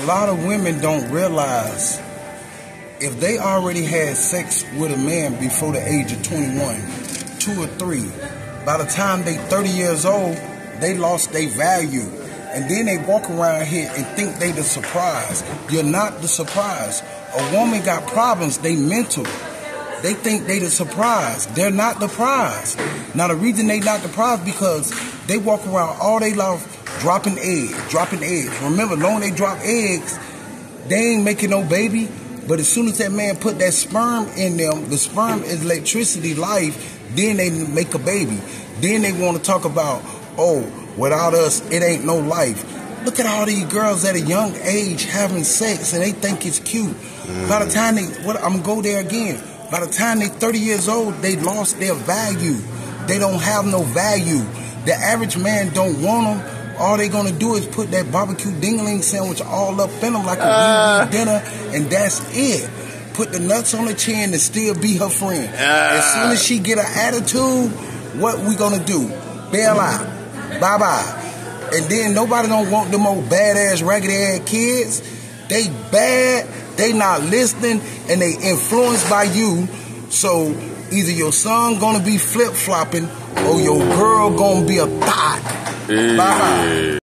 a lot of women don't realize if they already had sex with a man before the age of 21, two or three, by the time they 30 years old, they lost their value. And then they walk around here and think they the surprise. You're not the surprise. A woman got problems, they mental. They think they the surprise. They're not the prize. Now the reason they not the prize because they walk around all dropping eggs, dropping eggs. Remember, long they drop eggs, they ain't making no baby. But as soon as that man put that sperm in them, the sperm is electricity, life, then they make a baby. Then they want to talk about, oh, without us, it ain't no life. Look at all these girls at a young age having sex and they think it's cute. Mm. By the time they, what, I'm gonna go there again. By the time they 30 years old, they lost their value. They don't have no value. The average man don't want them. All they gonna do is put that barbecue dingling sandwich all up in them like a uh. dinner, and that's it. Put the nuts on the chin and still be her friend. Uh. As soon as she get an attitude, what we gonna do? Bail out. Bye bye. And then nobody don't want them old badass raggedy ass kids. They bad, they not listening, and they influenced by you. So either your son gonna be flip flopping or your girl gonna be a thought. Bye bye.